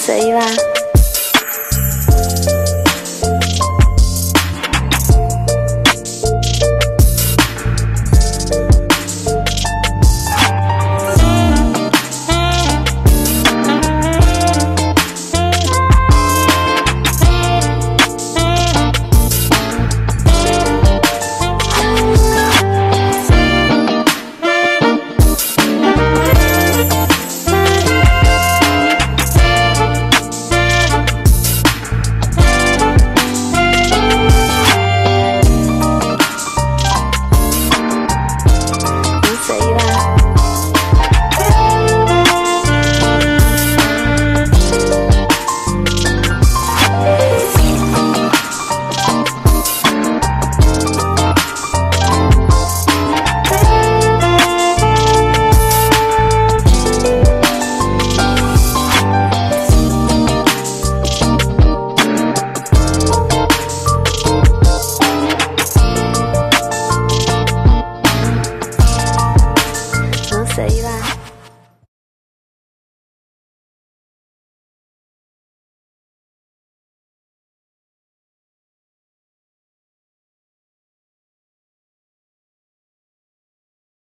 随意啦的意外